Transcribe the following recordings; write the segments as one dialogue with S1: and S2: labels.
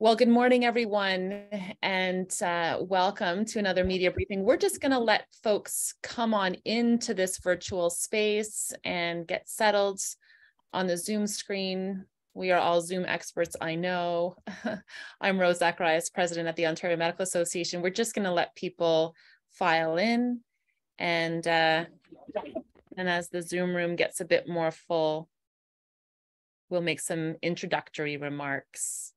S1: Well, good morning, everyone, and uh, welcome to another media briefing. We're just going to let folks come on into this virtual space and get settled on the Zoom screen. We are all Zoom experts, I know. I'm Rose Zacharias, president at the Ontario Medical Association. We're just going to let people file in, and uh, and as the Zoom room gets a bit more full, we'll make some introductory remarks.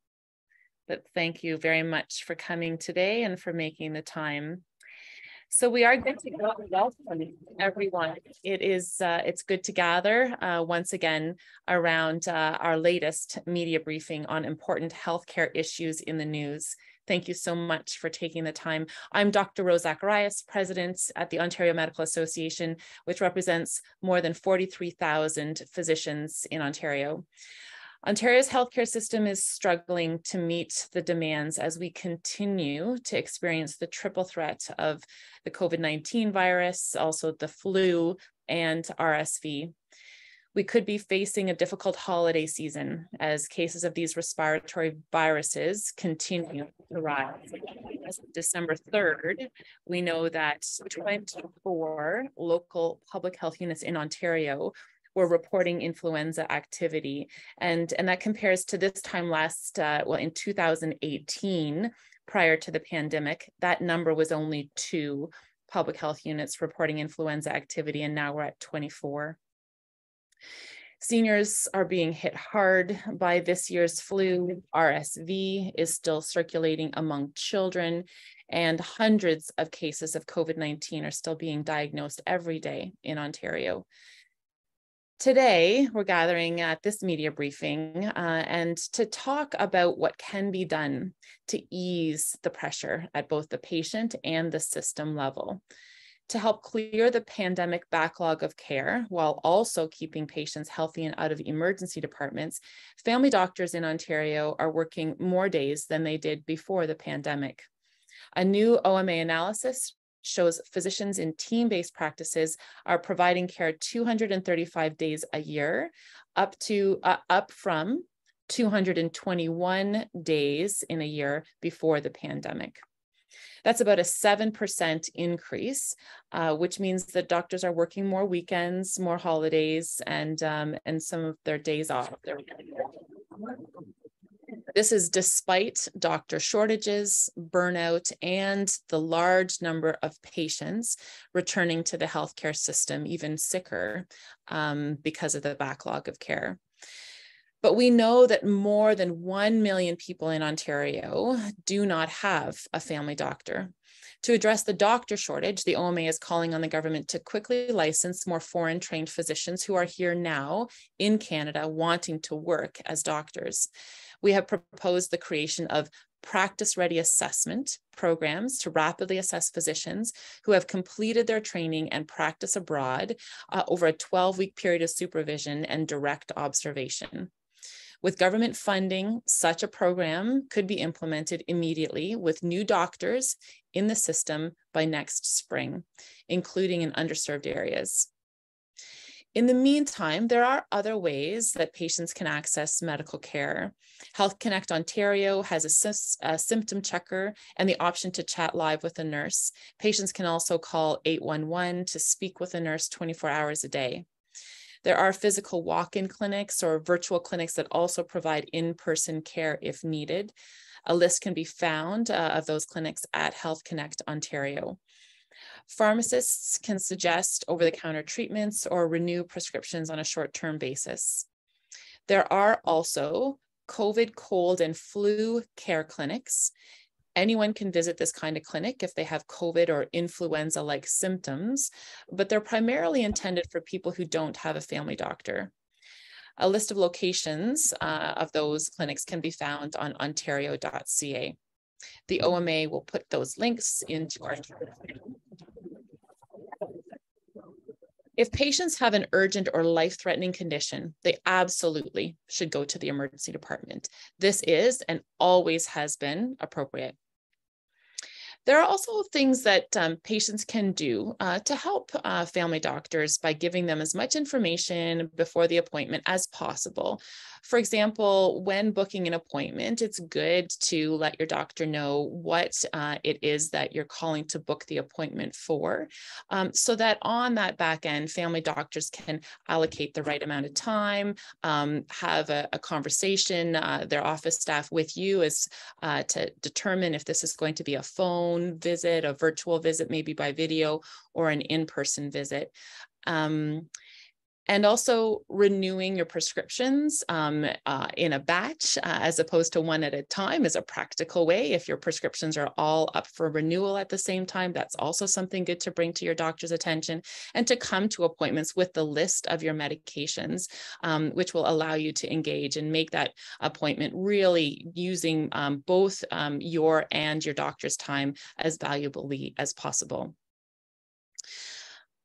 S1: But thank you very much for coming today and for making the time. So we are good to go. Welcome everyone. It is uh, it's good to gather uh, once again around uh, our latest media briefing on important healthcare issues in the news. Thank you so much for taking the time. I'm Dr. Rose Zacharias, President at the Ontario Medical Association, which represents more than 43,000 physicians in Ontario. Ontario's healthcare system is struggling to meet the demands as we continue to experience the triple threat of the COVID 19 virus, also the flu, and RSV. We could be facing a difficult holiday season as cases of these respiratory viruses continue to rise. As of December 3rd, we know that 24 local public health units in Ontario were reporting influenza activity. And, and that compares to this time last, uh, well, in 2018, prior to the pandemic, that number was only two public health units reporting influenza activity, and now we're at 24. Seniors are being hit hard by this year's flu. RSV is still circulating among children, and hundreds of cases of COVID 19 are still being diagnosed every day in Ontario. Today, we're gathering at this media briefing uh, and to talk about what can be done to ease the pressure at both the patient and the system level to help clear the pandemic backlog of care while also keeping patients healthy and out of emergency departments, family doctors in Ontario are working more days than they did before the pandemic. A new OMA analysis shows physicians in team-based practices are providing care 235 days a year up to uh, up from 221 days in a year before the pandemic. That's about a 7% increase, uh, which means that doctors are working more weekends, more holidays, and, um, and some of their days off. This is despite doctor shortages, burnout, and the large number of patients returning to the healthcare system, even sicker um, because of the backlog of care. But we know that more than 1 million people in Ontario do not have a family doctor. To address the doctor shortage, the OMA is calling on the government to quickly license more foreign trained physicians who are here now in Canada wanting to work as doctors we have proposed the creation of practice ready assessment programs to rapidly assess physicians who have completed their training and practice abroad uh, over a 12 week period of supervision and direct observation. With government funding, such a program could be implemented immediately with new doctors in the system by next spring, including in underserved areas. In the meantime, there are other ways that patients can access medical care. Health Connect Ontario has a, a, symptom checker and the option to chat live with a nurse. Patients can also call 811 to speak with a nurse 24 hours a day. There are physical walk in clinics or virtual clinics that also provide in person care if needed. A list can be found uh, of those clinics at Health Connect Ontario. Pharmacists can suggest over the counter treatments or renew prescriptions on a short term basis. There are also COVID, cold, and flu care clinics. Anyone can visit this kind of clinic if they have COVID or influenza like symptoms, but they're primarily intended for people who don't have a family doctor. A list of locations uh, of those clinics can be found on ontario.ca. The OMA will put those links into our if patients have an urgent or life threatening condition, they absolutely should go to the emergency department. This is and always has been appropriate. There are also things that um, patients can do uh, to help uh, family doctors by giving them as much information before the appointment as possible. For example, when booking an appointment, it's good to let your doctor know what uh, it is that you're calling to book the appointment for, um, so that on that back end, family doctors can allocate the right amount of time, um, have a, a conversation, uh, their office staff with you as uh, to determine if this is going to be a phone visit, a virtual visit, maybe by video, or an in-person visit. Um, and also renewing your prescriptions um, uh, in a batch uh, as opposed to one at a time is a practical way. If your prescriptions are all up for renewal at the same time, that's also something good to bring to your doctor's attention and to come to appointments with the list of your medications, um, which will allow you to engage and make that appointment really using um, both um, your and your doctor's time as valuably as possible.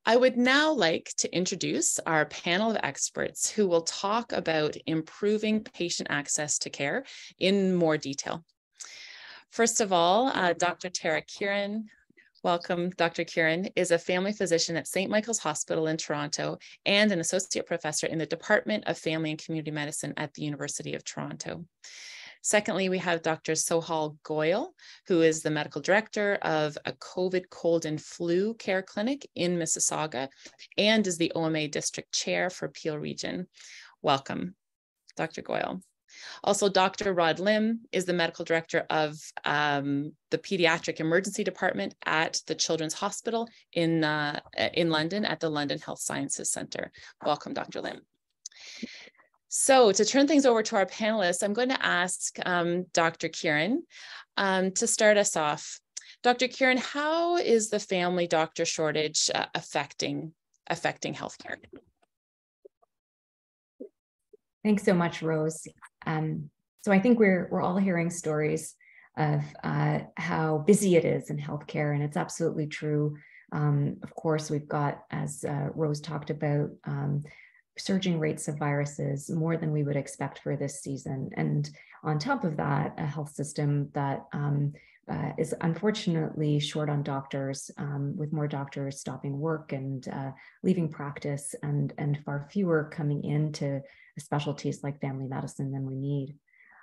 S1: I would now like to introduce our panel of experts who will talk about improving patient access to care in more detail. First of all, uh, Dr. Tara Kiran, welcome. Dr. Kiran is a family physician at St. Michael's Hospital in Toronto and an associate professor in the Department of Family and Community Medicine at the University of Toronto. Secondly, we have Dr. Sohal Goyal, who is the medical director of a COVID cold and flu care clinic in Mississauga and is the OMA district chair for Peel Region. Welcome, Dr. Goyal. Also, Dr. Rod Lim is the medical director of um, the pediatric emergency department at the Children's Hospital in, uh, in London at the London Health Sciences Centre. Welcome, Dr. Lim. So to turn things over to our panelists, I'm going to ask um, Dr. Kiran um, to start us off. Dr. Kiran, how is the family doctor shortage uh, affecting affecting healthcare?
S2: Thanks so much, Rose. Um, so I think we're we're all hearing stories of uh, how busy it is in healthcare, and it's absolutely true. Um, of course, we've got, as uh, Rose talked about, um, surging rates of viruses, more than we would expect for this season. And on top of that, a health system that um, uh, is unfortunately short on doctors, um, with more doctors stopping work and uh, leaving practice, and, and far fewer coming into specialties like family medicine than we need.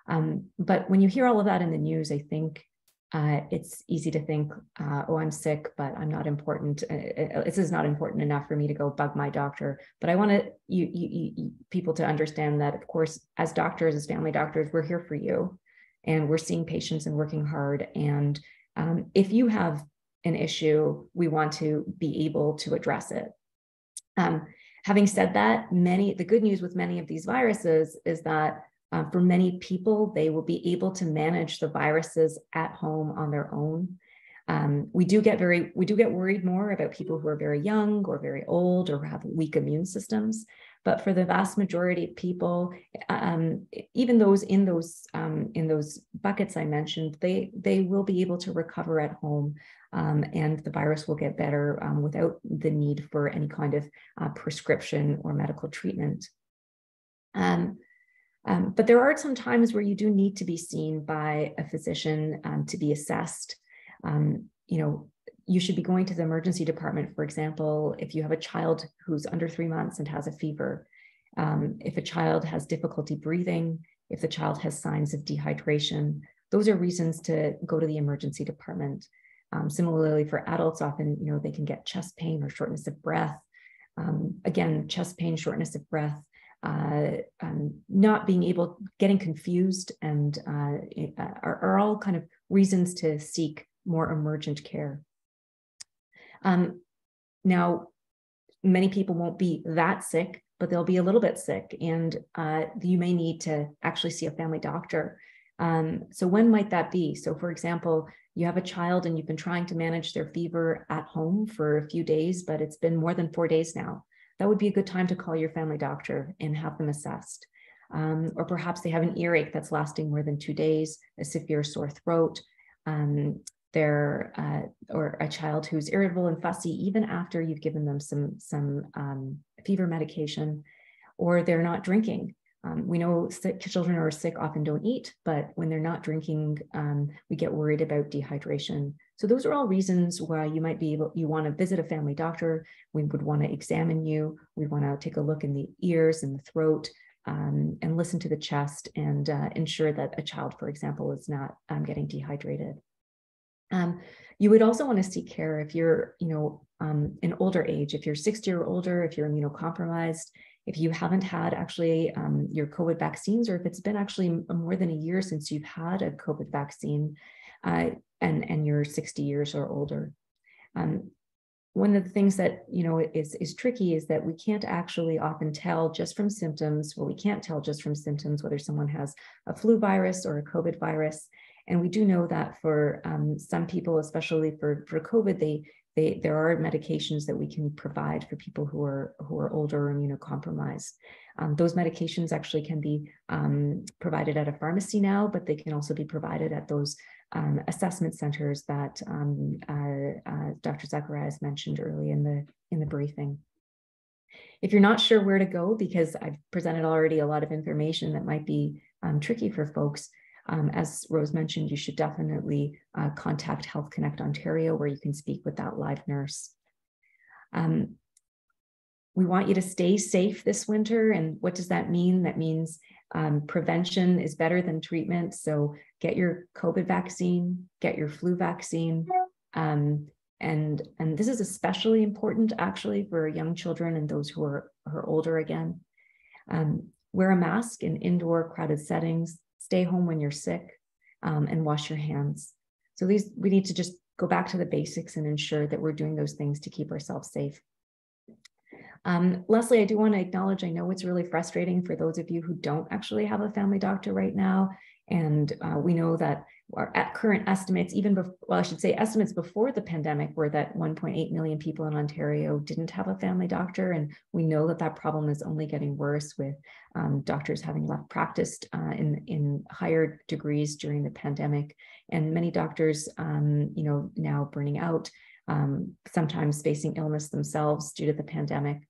S2: Um, but when you hear all of that in the news, I think uh, it's easy to think, uh, oh, I'm sick, but I'm not important. Uh, uh, this is not important enough for me to go bug my doctor. But I want to you, you, you, people to understand that, of course, as doctors, as family doctors, we're here for you, and we're seeing patients and working hard. And um, if you have an issue, we want to be able to address it. Um, having said that, many the good news with many of these viruses is that uh, for many people, they will be able to manage the viruses at home on their own. Um, we do get very, we do get worried more about people who are very young or very old or have weak immune systems. But for the vast majority of people, um, even those in those um, in those buckets I mentioned, they they will be able to recover at home, um, and the virus will get better um, without the need for any kind of uh, prescription or medical treatment. Um, um, but there are some times where you do need to be seen by a physician um, to be assessed. Um, you know, you should be going to the emergency department, for example, if you have a child who's under three months and has a fever, um, if a child has difficulty breathing, if the child has signs of dehydration, those are reasons to go to the emergency department. Um, similarly, for adults, often you know they can get chest pain or shortness of breath. Um, again, chest pain, shortness of breath uh, um, not being able, getting confused, and uh, uh, are, are, all kind of reasons to seek more emergent care. Um, now, many people won't be that sick, but they'll be a little bit sick, and uh, you may need to actually see a family doctor. Um, so, when might that be? So, for example, you have a child and you've been trying to manage their fever at home for a few days, but it's been more than four days now that would be a good time to call your family doctor and have them assessed. Um, or perhaps they have an earache that's lasting more than two days, a severe sore throat, um, uh, or a child who's irritable and fussy even after you've given them some some um, fever medication, or they're not drinking. Um, we know sick, children who are sick often don't eat, but when they're not drinking, um, we get worried about dehydration. So those are all reasons why you might be able, you want to visit a family doctor. We would want to examine you. We want to take a look in the ears and the throat um, and listen to the chest and uh, ensure that a child, for example, is not um, getting dehydrated. Um, you would also want to seek care if you're, you know, um, an older age, if you're 60 or older, if you're immunocompromised, if you haven't had actually um, your COVID vaccines, or if it's been actually more than a year since you've had a COVID vaccine, uh, and and you're 60 years or older. Um, one of the things that you know is is tricky is that we can't actually often tell just from symptoms. Well, we can't tell just from symptoms whether someone has a flu virus or a COVID virus. And we do know that for um, some people, especially for for COVID, they they, there are medications that we can provide for people who are who are older or immunocompromised. Um, those medications actually can be um, provided at a pharmacy now, but they can also be provided at those um, assessment centers that um, uh, uh, Dr. Zacharias mentioned early in the in the briefing. If you're not sure where to go, because I've presented already a lot of information that might be um, tricky for folks, um, as Rose mentioned, you should definitely uh, contact Health Connect Ontario where you can speak with that live nurse. Um, we want you to stay safe this winter. And what does that mean? That means um, prevention is better than treatment. So get your COVID vaccine, get your flu vaccine. Um, and, and this is especially important actually for young children and those who are, are older again. Um, wear a mask in indoor crowded settings, stay home when you're sick, um, and wash your hands. So these we need to just go back to the basics and ensure that we're doing those things to keep ourselves safe. Um, Leslie, I do want to acknowledge, I know it's really frustrating for those of you who don't actually have a family doctor right now. And uh, we know that our current estimates, even before, well, I should say estimates before the pandemic were that 1.8 million people in Ontario didn't have a family doctor. And we know that that problem is only getting worse with um, doctors having left practiced uh, in, in higher degrees during the pandemic. And many doctors, um, you know, now burning out, um, sometimes facing illness themselves due to the pandemic.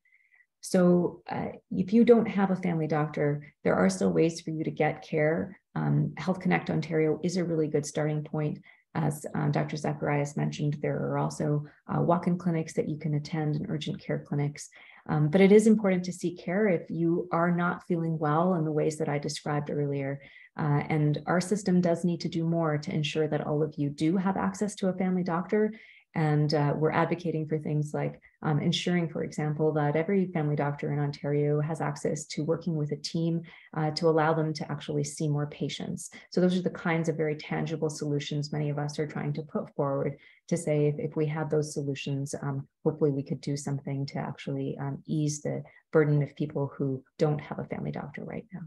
S2: So uh, if you don't have a family doctor, there are still ways for you to get care. Um, Health Connect Ontario is a really good starting point. As um, Dr. Zacharias mentioned, there are also uh, walk-in clinics that you can attend and urgent care clinics. Um, but it is important to seek care if you are not feeling well in the ways that I described earlier. Uh, and our system does need to do more to ensure that all of you do have access to a family doctor and uh, we're advocating for things like um, ensuring, for example, that every family doctor in Ontario has access to working with a team uh, to allow them to actually see more patients. So those are the kinds of very tangible solutions many of us are trying to put forward to say if, if we had those solutions, um, hopefully we could do something to actually um, ease the burden of people who don't have a family doctor right now.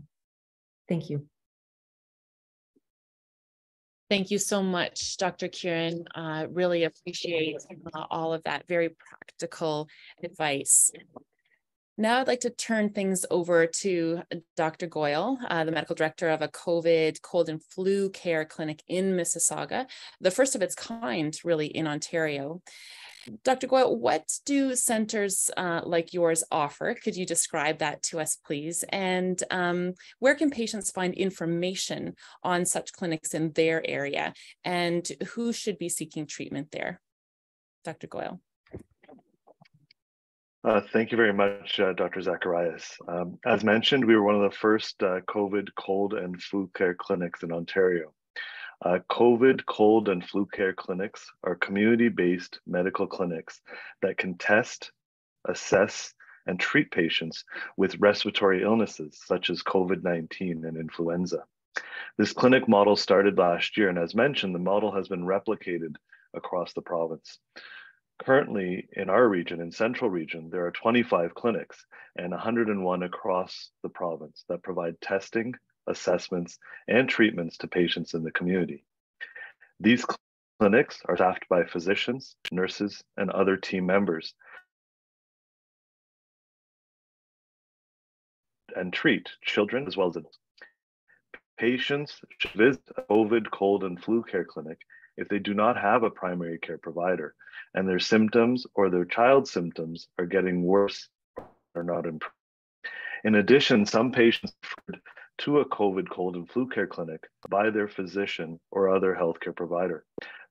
S2: Thank you.
S1: Thank you so much, Dr. Kiran. Uh, really appreciate uh, all of that very practical advice. Now I'd like to turn things over to Dr. Goyal, uh, the medical director of a COVID cold and flu care clinic in Mississauga, the first of its kind really in Ontario. Dr. Goyal, what do centers uh, like yours offer? Could you describe that to us, please? And um, where can patients find information on such clinics in their area? And who should be seeking treatment there? Dr. Goyal.
S3: Uh, thank you very much, uh, Dr. Zacharias. Um, as mentioned, we were one of the first uh, COVID cold and flu care clinics in Ontario. Uh, COVID, cold, and flu care clinics are community based medical clinics that can test, assess, and treat patients with respiratory illnesses such as COVID 19 and influenza. This clinic model started last year, and as mentioned, the model has been replicated across the province. Currently, in our region, in Central Region, there are 25 clinics and 101 across the province that provide testing, assessments, and treatments to patients in the community. These clinics are staffed by physicians, nurses, and other team members and treat children as well as adults. Patients should visit a COVID, cold, and flu care clinic if they do not have a primary care provider and their symptoms or their child's symptoms are getting worse or not improved. In addition, some patients to a COVID cold and flu care clinic by their physician or other healthcare provider.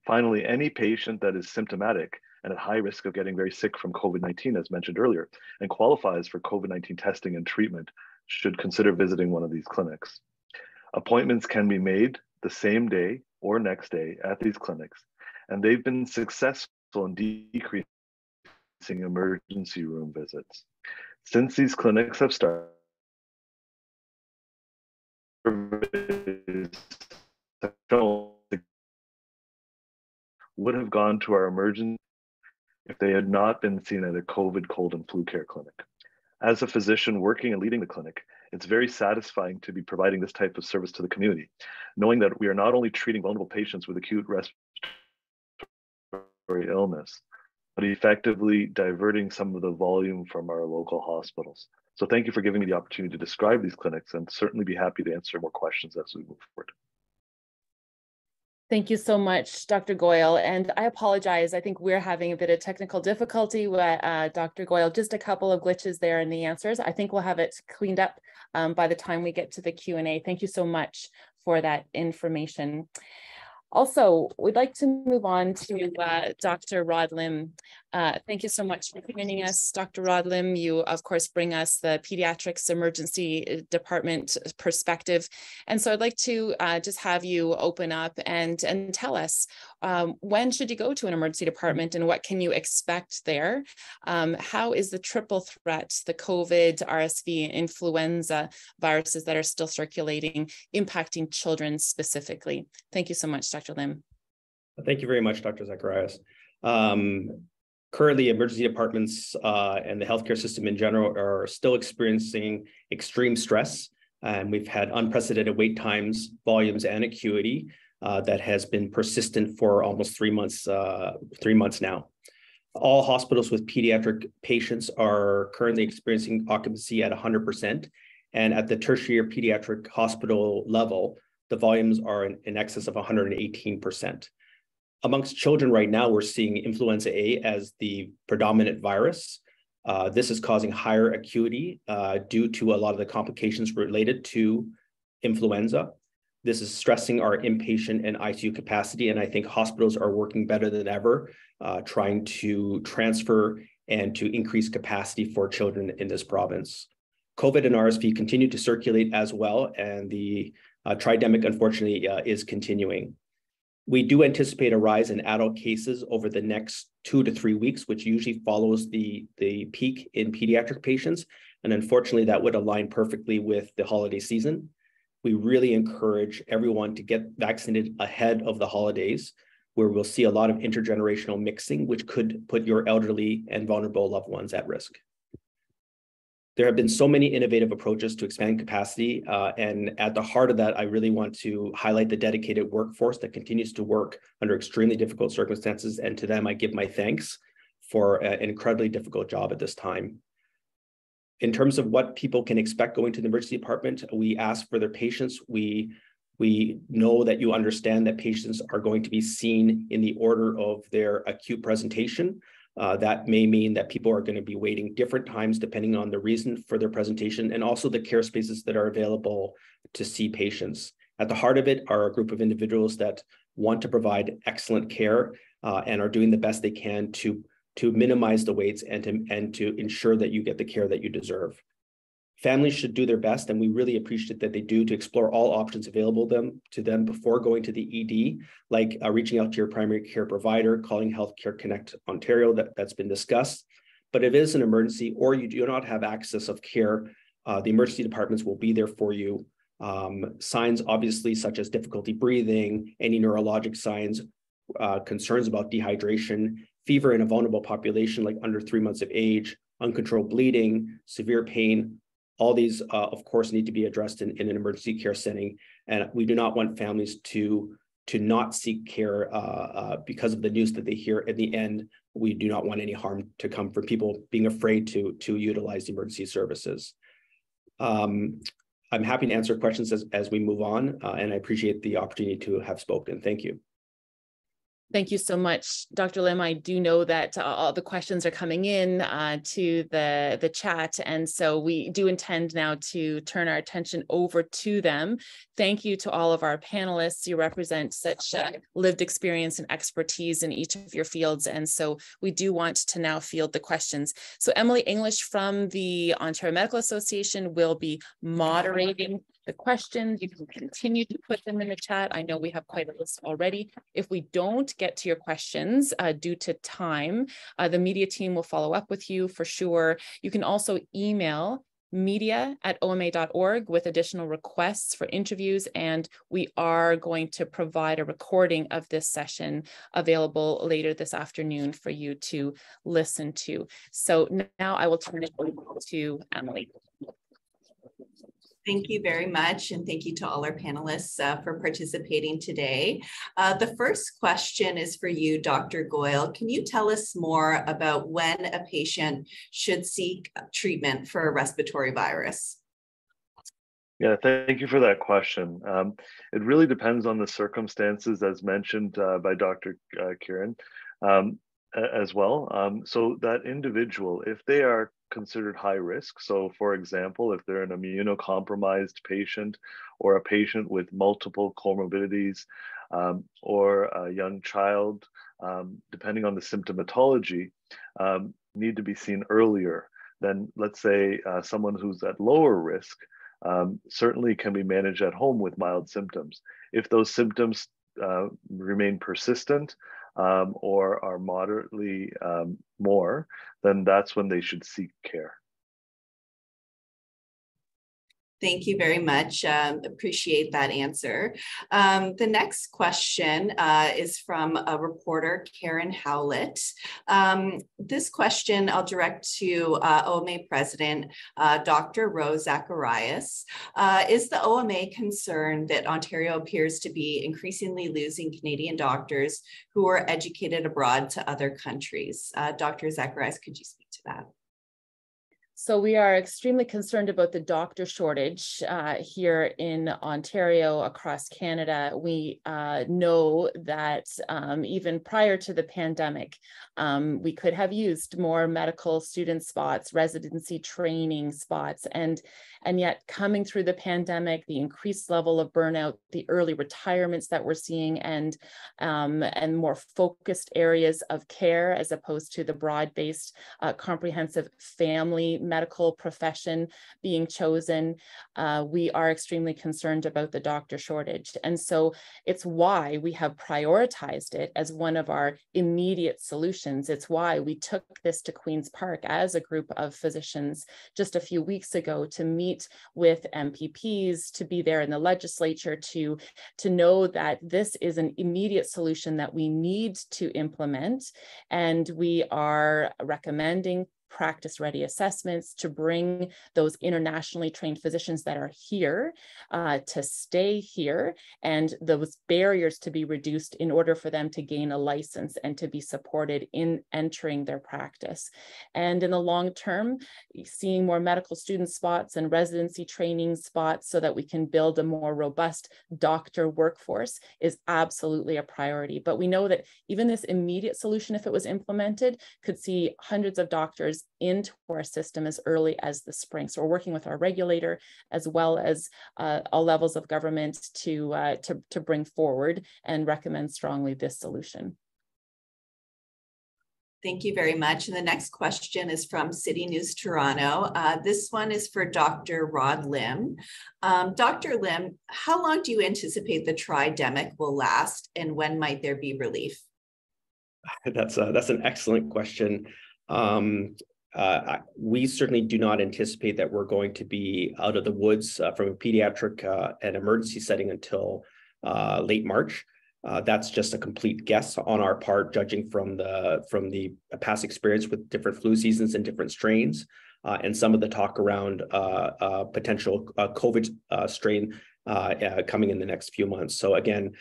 S3: Finally, any patient that is symptomatic and at high risk of getting very sick from COVID-19, as mentioned earlier, and qualifies for COVID-19 testing and treatment should consider visiting one of these clinics. Appointments can be made the same day or next day at these clinics, and they've been successful in decreasing emergency room visits. Since these clinics have started, would have gone to our emergency if they had not been seen at a COVID cold and flu care clinic. As a physician working and leading the clinic, it's very satisfying to be providing this type of service to the community, knowing that we are not only treating vulnerable patients with acute respiratory illness, but effectively diverting some of the volume from our local hospitals. So thank you for giving me the opportunity to describe these clinics and certainly be happy to answer more questions as we move forward.
S1: Thank you so much, Dr. Goyal. And I apologize. I think we're having a bit of technical difficulty with uh, Dr. Goyal, just a couple of glitches there in the answers. I think we'll have it cleaned up um, by the time we get to the Q&A. Thank you so much for that information. Also, we'd like to move on to uh, Dr. Rod Lim. Uh, thank you so much for joining us, Dr. Rod Lim. You, of course, bring us the pediatrics emergency uh, department perspective. And so I'd like to uh, just have you open up and, and tell us um, when should you go to an emergency department and what can you expect there? Um, how is the triple threat, the COVID, RSV, influenza viruses that are still circulating impacting children specifically? Thank you so much, Dr. Lim.
S4: Thank you very much, Dr. Zacharias. Um, currently, emergency departments uh, and the healthcare system in general are still experiencing extreme stress. And we've had unprecedented wait times, volumes, and acuity uh, that has been persistent for almost three months, uh, three months now. All hospitals with pediatric patients are currently experiencing occupancy at 100%. And at the tertiary pediatric hospital level, the volumes are in, in excess of 118%. Amongst children right now, we're seeing influenza A as the predominant virus. Uh, this is causing higher acuity uh, due to a lot of the complications related to influenza. This is stressing our inpatient and ICU capacity, and I think hospitals are working better than ever, uh, trying to transfer and to increase capacity for children in this province. COVID and RSV continue to circulate as well, and the uh, tridemic, unfortunately, uh, is continuing. We do anticipate a rise in adult cases over the next two to three weeks, which usually follows the, the peak in pediatric patients. And unfortunately, that would align perfectly with the holiday season we really encourage everyone to get vaccinated ahead of the holidays, where we'll see a lot of intergenerational mixing, which could put your elderly and vulnerable loved ones at risk. There have been so many innovative approaches to expand capacity. Uh, and at the heart of that, I really want to highlight the dedicated workforce that continues to work under extremely difficult circumstances. And to them, I give my thanks for an incredibly difficult job at this time in terms of what people can expect going to the emergency department, we ask for their patience. We we know that you understand that patients are going to be seen in the order of their acute presentation. Uh, that may mean that people are going to be waiting different times depending on the reason for their presentation and also the care spaces that are available to see patients. At the heart of it are a group of individuals that want to provide excellent care uh, and are doing the best they can to to minimize the waits and to, and to ensure that you get the care that you deserve. Families should do their best, and we really appreciate that they do to explore all options available them to them before going to the ED, like uh, reaching out to your primary care provider, calling Healthcare Connect Ontario, that, that's been discussed. But if it is an emergency or you do not have access of care, uh, the emergency departments will be there for you. Um, signs, obviously, such as difficulty breathing, any neurologic signs, uh, concerns about dehydration, fever in a vulnerable population like under three months of age, uncontrolled bleeding, severe pain, all these, uh, of course, need to be addressed in, in, an emergency care setting. And we do not want families to, to not seek care uh, uh, because of the news that they hear. In the end, we do not want any harm to come from people being afraid to, to utilize emergency services. Um, I'm happy to answer questions as, as we move on, uh, and I appreciate the opportunity to have spoken. Thank you.
S1: Thank you so much, Dr. Lim. I do know that uh, all the questions are coming in uh, to the, the chat, and so we do intend now to turn our attention over to them. Thank you to all of our panelists. You represent such uh, lived experience and expertise in each of your fields, and so we do want to now field the questions. So Emily English from the Ontario Medical Association will be moderating the questions. You can continue to put them in the chat. I know we have quite a list already. If we don't get to your questions uh, due to time, uh, the media team will follow up with you for sure. You can also email media at oma.org with additional requests for interviews. And we are going to provide a recording of this session available later this afternoon for you to listen to. So now I will turn it over to Emily.
S5: Thank you very much. And thank you to all our panelists uh, for participating today. Uh, the first question is for you, Dr. Goyal. Can you tell us more about when a patient should seek treatment for a respiratory virus?
S3: Yeah, thank you for that question. Um, it really depends on the circumstances, as mentioned uh, by Dr. Uh, Kiran um, as well. Um, so that individual, if they are considered high risk. So, for example, if they're an immunocompromised patient or a patient with multiple comorbidities um, or a young child, um, depending on the symptomatology, um, need to be seen earlier than, let's say, uh, someone who's at lower risk. Um, certainly can be managed at home with mild symptoms. If those symptoms uh, remain persistent, um, or are moderately um, more, then that's when they should seek care.
S5: Thank you very much. Um, appreciate that answer. Um, the next question uh, is from a reporter, Karen Howlett. Um, this question I'll direct to uh, OMA President uh, Dr. Rose Zacharias. Uh, is the OMA concerned that Ontario appears to be increasingly losing Canadian doctors who are educated abroad to other countries? Uh, Dr. Zacharias, could you speak to that?
S1: So we are extremely concerned about the doctor shortage uh, here in Ontario, across Canada. We uh, know that um, even prior to the pandemic, um, we could have used more medical student spots, residency training spots, and and yet coming through the pandemic, the increased level of burnout, the early retirements that we're seeing, and um, and more focused areas of care as opposed to the broad-based, uh, comprehensive family medical profession being chosen, uh, we are extremely concerned about the doctor shortage. And so it's why we have prioritized it as one of our immediate solutions. It's why we took this to Queen's Park as a group of physicians just a few weeks ago to meet with MPPs, to be there in the legislature, to, to know that this is an immediate solution that we need to implement. And we are recommending practice ready assessments to bring those internationally trained physicians that are here uh, to stay here and those barriers to be reduced in order for them to gain a license and to be supported in entering their practice. And in the long term, seeing more medical student spots and residency training spots so that we can build a more robust doctor workforce is absolutely a priority. But we know that even this immediate solution, if it was implemented, could see hundreds of doctors into our system as early as the spring. So we're working with our regulator as well as uh, all levels of government to, uh, to, to bring forward and recommend strongly this solution.
S5: Thank you very much. And the next question is from City News Toronto. Uh, this one is for Dr. Rod Lim. Um, Dr. Lim, how long do you anticipate the tridemic will last and when might there be relief?
S4: That's, a, that's an excellent question. Um, uh, we certainly do not anticipate that we're going to be out of the woods uh, from a pediatric uh, and emergency setting until uh, late March. Uh, that's just a complete guess on our part, judging from the from the past experience with different flu seasons and different strains, and some of the talk around potential COVID strain coming in the next few months. So again,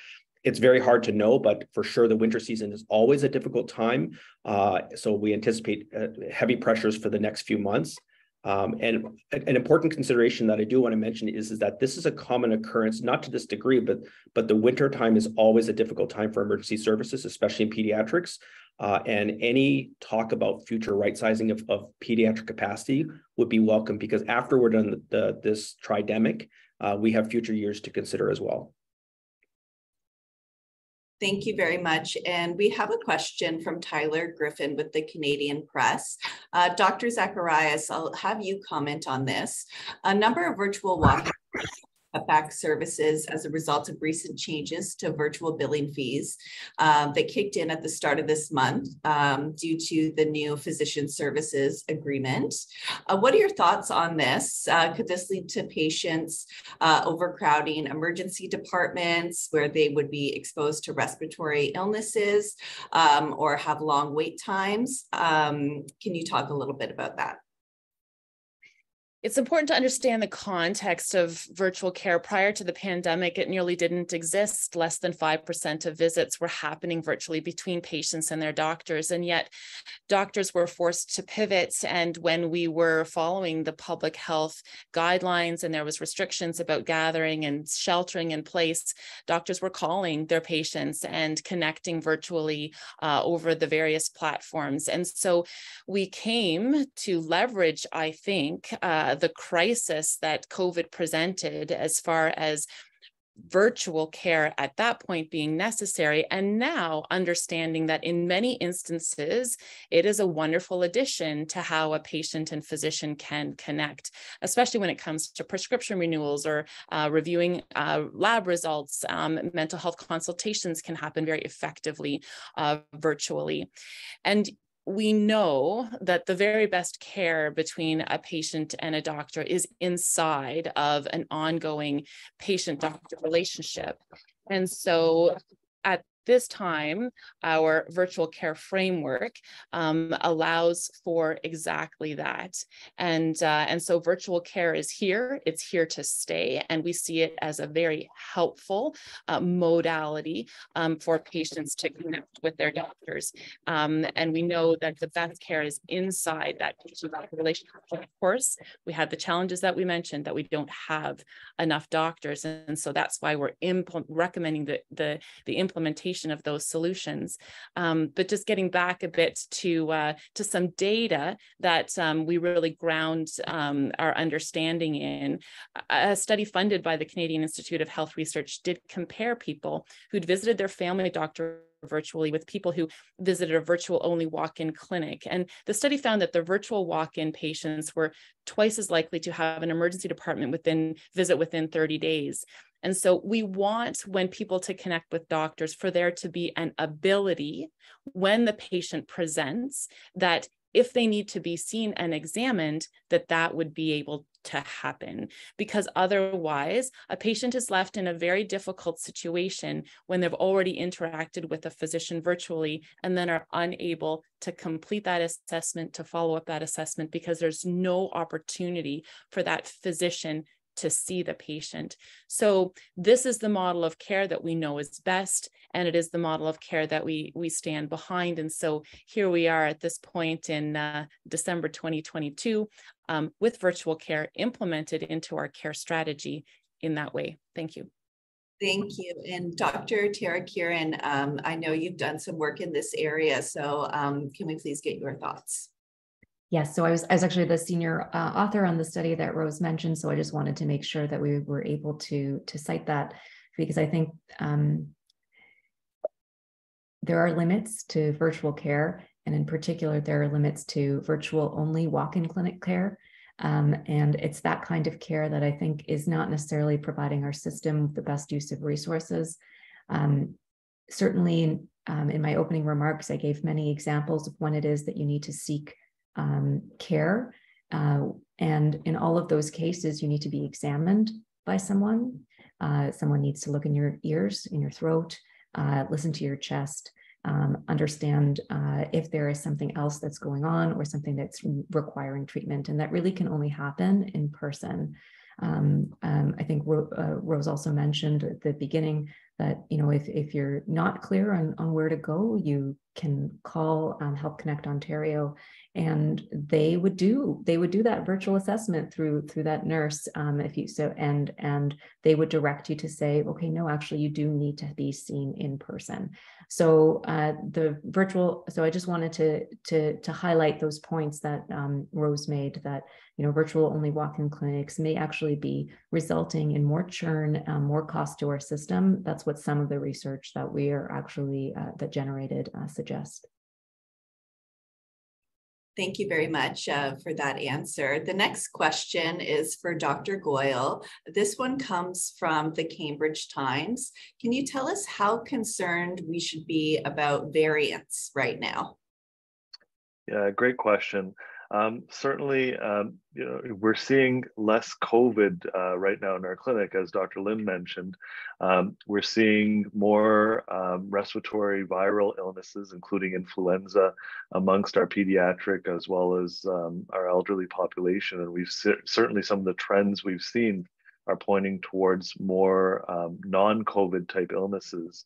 S4: it's very hard to know, but for sure the winter season is always a difficult time. Uh, so we anticipate uh, heavy pressures for the next few months. Um, and an important consideration that I do want to mention is, is that this is a common occurrence, not to this degree, but but the winter time is always a difficult time for emergency services, especially in pediatrics. Uh, and any talk about future right sizing of, of pediatric capacity would be welcome because after we're done the, the, this tridemic, uh, we have future years to consider as well.
S5: Thank you very much. And we have a question from Tyler Griffin with the Canadian Press. Uh, Dr. Zacharias, I'll have you comment on this. A number of virtual walk back services as a result of recent changes to virtual billing fees um, that kicked in at the start of this month um, due to the new physician services agreement. Uh, what are your thoughts on this? Uh, could this lead to patients uh, overcrowding emergency departments where they would be exposed to respiratory illnesses um, or have long wait times? Um, can you talk a little bit about that?
S1: It's important to understand the context of virtual care. Prior to the pandemic, it nearly didn't exist. Less than 5% of visits were happening virtually between patients and their doctors. And yet, doctors were forced to pivot. And when we were following the public health guidelines and there was restrictions about gathering and sheltering in place, doctors were calling their patients and connecting virtually uh, over the various platforms. And so we came to leverage, I think, uh, uh, the crisis that COVID presented as far as virtual care at that point being necessary and now understanding that in many instances it is a wonderful addition to how a patient and physician can connect especially when it comes to prescription renewals or uh, reviewing uh, lab results. Um, mental health consultations can happen very effectively uh, virtually. And we know that the very best care between a patient and a doctor is inside of an ongoing patient doctor relationship. And so at this time, our virtual care framework um, allows for exactly that. And, uh, and so virtual care is here, it's here to stay, and we see it as a very helpful uh, modality um, for patients to connect with their doctors. Um, and we know that the best care is inside that patient-doctor relationship. Of course, we have the challenges that we mentioned that we don't have enough doctors. And so that's why we're recommending the, the, the implementation of those solutions. Um, but just getting back a bit to uh, to some data that um, we really ground um, our understanding in. A study funded by the Canadian Institute of Health Research did compare people who'd visited their family doctor virtually with people who visited a virtual only walk-in clinic and the study found that the virtual walk-in patients were twice as likely to have an emergency department within visit within 30 days and so we want when people to connect with doctors for there to be an ability when the patient presents that if they need to be seen and examined that that would be able to happen. Because otherwise a patient is left in a very difficult situation when they've already interacted with a physician virtually and then are unable to complete that assessment to follow up that assessment because there's no opportunity for that physician to see the patient. So this is the model of care that we know is best, and it is the model of care that we we stand behind. And so here we are at this point in uh, December 2022 um, with virtual care implemented into our care strategy in that way. Thank you.
S5: Thank you. And Dr. Tara Kiran, um, I know you've done some work in this area, so um, can we please get your thoughts?
S2: Yes, so I was, I was actually the senior uh, author on the study that Rose mentioned, so I just wanted to make sure that we were able to to cite that because I think um, there are limits to virtual care, and in particular, there are limits to virtual only walk-in clinic care. Um, and it's that kind of care that I think is not necessarily providing our system the best use of resources. Um, certainly, um, in my opening remarks, I gave many examples of when it is that you need to seek um, care. Uh, and in all of those cases, you need to be examined by someone. Uh, someone needs to look in your ears, in your throat, uh, listen to your chest, um, understand uh, if there is something else that's going on or something that's requiring treatment. And that really can only happen in person. Um, um, I think Ro uh, Rose also mentioned at the beginning that you know if, if you're not clear on, on where to go you can call um, health connect ontario and they would do they would do that virtual assessment through through that nurse um, if you so and and they would direct you to say okay no actually you do need to be seen in person. So uh, the virtual so i just wanted to to to highlight those points that um, rose made that you know virtual only walk-in clinics may actually be resulting in more churn um, more cost to our system. That's what some of the research that we are actually uh, that generated uh, suggest
S5: Thank you very much uh, for that answer. The next question is for Dr. Goyal. This one comes from the Cambridge Times. Can you tell us how concerned we should be about variants right now?
S3: Yeah, great question. Um, certainly, um, you know, we're seeing less COVID uh, right now in our clinic, as Dr. Lim mentioned. Um, we're seeing more um, respiratory viral illnesses, including influenza, amongst our pediatric as well as um, our elderly population. And we've certainly some of the trends we've seen are pointing towards more um, non-COVID type illnesses.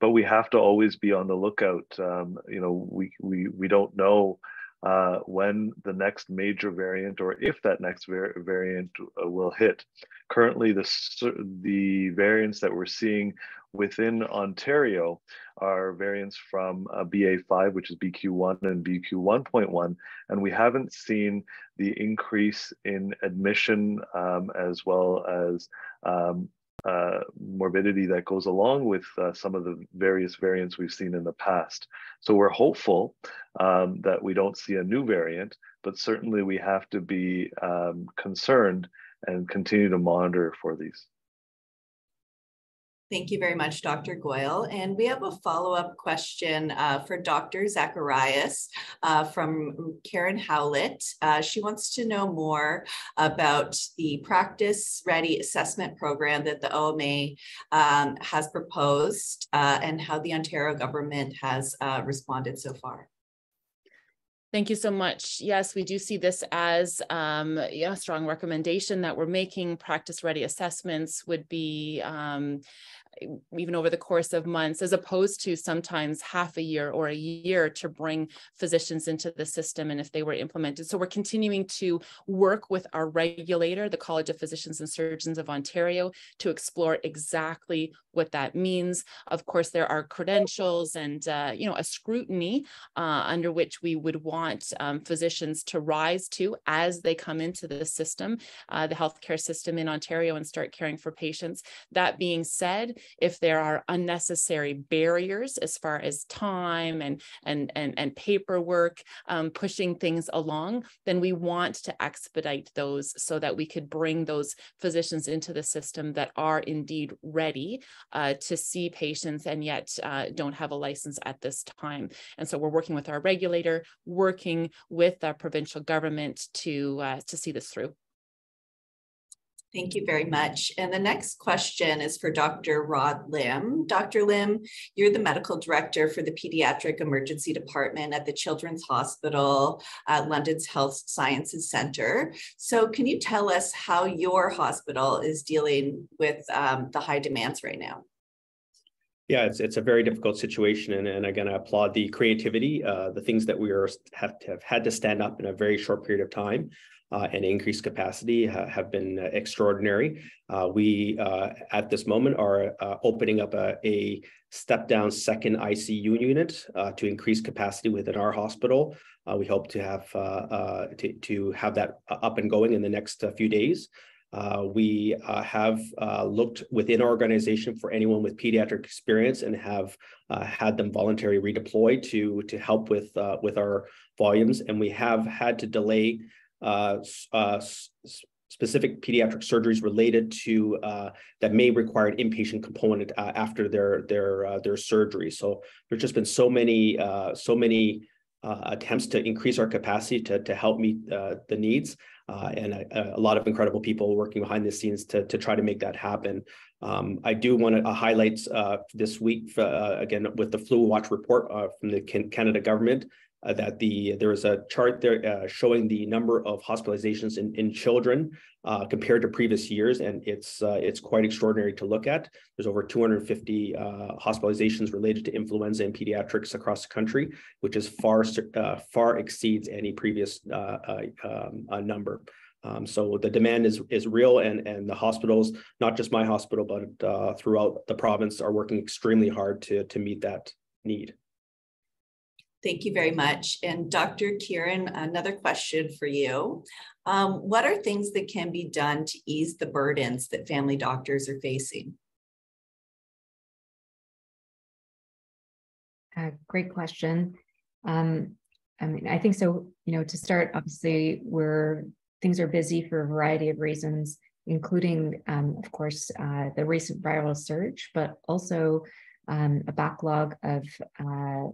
S3: But we have to always be on the lookout. Um, you know, we we we don't know uh, when the next major variant or if that next var variant uh, will hit. Currently, the, the variants that we're seeing within Ontario are variants from uh, BA5, which is BQ1 and BQ1.1, and we haven't seen the increase in admission um, as well as um, uh, morbidity that goes along with uh, some of the various variants we've seen in the past. So we're hopeful um, that we don't see a new variant, but certainly we have to be um, concerned and continue to monitor for these.
S5: Thank you very much, Dr. Goyal. And we have a follow-up question uh, for Dr. Zacharias uh, from Karen Howlett. Uh, she wants to know more about the practice ready assessment program that the OMA um, has proposed uh, and how the Ontario government has uh, responded so far.
S1: Thank you so much. Yes, we do see this as um, a strong recommendation that we're making. Practice ready assessments would be um, even over the course of months, as opposed to sometimes half a year or a year to bring physicians into the system and if they were implemented. So we're continuing to work with our regulator, the College of Physicians and Surgeons of Ontario, to explore exactly what that means. Of course, there are credentials and uh, you know a scrutiny uh, under which we would want um, physicians to rise to as they come into the system, uh, the healthcare system in Ontario, and start caring for patients. That being said, if there are unnecessary barriers as far as time and and and, and paperwork um, pushing things along, then we want to expedite those so that we could bring those physicians into the system that are indeed ready uh, to see patients and yet uh, don't have a license at this time. And so we're working with our regulator, working with our provincial government to uh, to see this through.
S5: Thank you very much. And the next question is for Dr. Rod Lim. Dr. Lim, you're the medical director for the Pediatric Emergency Department at the Children's Hospital at London's Health Sciences Center. So can you tell us how your hospital is dealing with um, the high demands right now?
S4: Yeah, it's it's a very difficult situation, and, and again, I applaud the creativity, uh, the things that we are have have had to stand up in a very short period of time uh, and increased capacity ha have been uh, extraordinary. Uh, we, uh, at this moment, are opening up a, a step-down second ICU unit to increase capacity within our hospital. we hope to have to, to have that up and going in the next few days. Uh, we uh, have uh, looked within our organization for anyone with pediatric experience and have had them voluntarily redeployed to to help with with our volumes. And we have had to delay uh, uh, specific pediatric surgeries related to uh, that may require an inpatient component uh, after their their uh, their surgery. So there's just been so many uh, so many attempts to increase our capacity to to help meet the needs, and a, a, lot of incredible people working behind the scenes to to try to make that happen. Um, I do want to highlight this week again with the flu watch report from the Canada government uh, that the there was a chart there uh, showing the number of hospitalizations in, in children uh, compared to previous years, and it's uh, it's quite extraordinary to look at. There's over 250 uh, hospitalizations related to influenza and pediatrics across the country, which is far uh, far exceeds any previous um, number. Um, so the demand is is real, and and the hospitals, not just my hospital, but throughout the province, are working extremely hard to to meet that need.
S5: Thank you very much. And Dr. Kiran, another question for you. Um, what are things that can be done to ease the burdens that family doctors are facing?
S2: Uh, great question. Um, I mean, I think so. You know, to start, obviously, we're things are busy for a variety of reasons, including, um, of course, uh, the recent viral surge, but also um, a backlog of uh,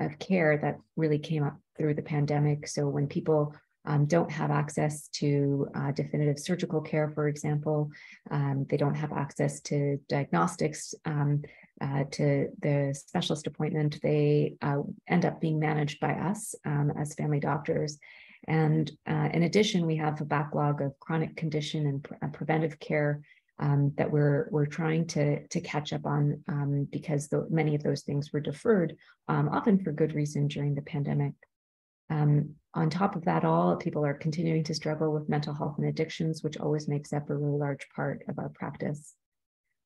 S2: of care that really came up through the pandemic. So when people um, don't have access to uh, definitive surgical care, for example, um, they don't have access to diagnostics, um, uh, to the specialist appointment, they uh, end up being managed by us um, as family doctors. And uh, in addition, we have a backlog of chronic condition and pre- uh, preventive care um, that we're we're trying to to catch up on um, because the, many of those things were deferred, um, often for good reason during the pandemic. Um, on top of that, all people are continuing to struggle with mental health and addictions, which always makes up a really large part of our practice.